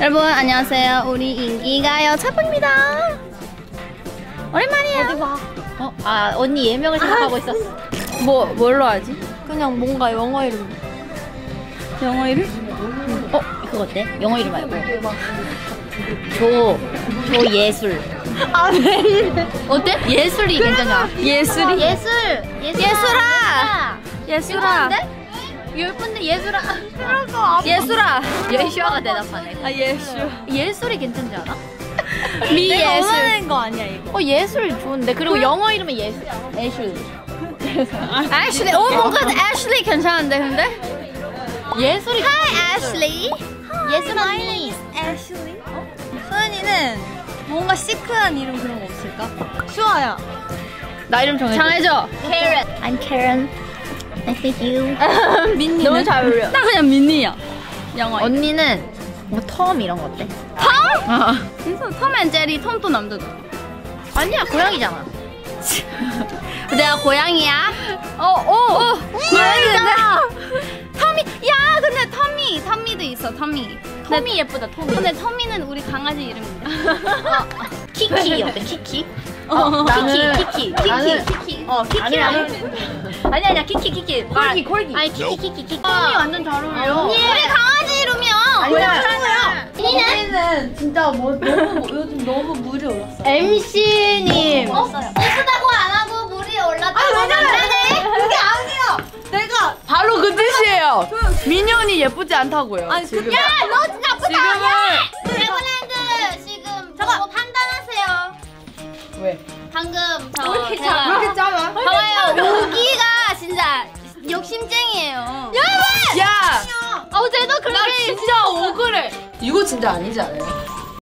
여러분 안녕하세요. 우리 인기가요 차프입니다. 오랜만이에요. 어디 봐. 어? 아 언니 예명을 생각하고 있었어. 뭐 뭘로 하지? 그냥 뭔가 영어 이름. 영어 이름? 어? 그거 어때? 영어 이름 말고. 조 조 예술. 아 왜 이래? 어때? 예술이 괜찮아. 예술이? 예술. 예술아. 예술아. 예 쁜데 예술아. 예술아. 예슈아가 대답하네. 아 예수. 예술이 괜찮지 않아? 미 예술. 거 아니야 이거. 어 예술 좋은데 그리고 영어 이름은 예술. 예술. 애슐리. 어 뭔가 애슐리 괜찮은데 근데? 예술이. Hi 애슐리. 예술 언니. 애슐리? 소연이는 뭔가 시크한 이름 그런 거 없을까? 슈아야. 나 이름 정해줘. 정해줘. Karen. I'm Karen. You. 민니는? 너무 잘 어울려. 나 그냥 민니야. 영어. 언니는 뭐텀 이런 거 어때? 톰? 어. 톰앤 제리 톰도 남자다. 아니야 고양이잖아. 내가 고양이야? 어, 어, 어, 고양이다. 터미, 야, 근데 터미, 터미도 있어, 터미. 톰이 예쁘다 톰이. 근데 터미는 우리 강아지 이름인데. 키키 어때? 키키? 어, 키키 키키 키키 나는- 키키 어 키키라는 아니 아니야 키키 키키. 콜기 콜기. 아니 키키 키키 키키. 톰이 완전 잘 어울려. 우리 강아지 이름이야. 아니야. 민니는 진짜 뭐 너무 요즘 너무 물이 올랐어. MC님. 예쁘다고 안 하고 물이 올랐다고 남자네. 그게 아니야. 내가 바로 그 뜻이에요. 민현이 예쁘지 않다고요. 아니 지금. 그게 야, 너 진짜 나쁘다. 지금은 방금 저 왜 이렇게 제가? 왜 이렇게 작아? 봐봐요. 우기가 진짜 욕심쟁이에요. 야, 어제도 나 그렇게 진짜 억울해. 이거 진짜 아니지 않아요?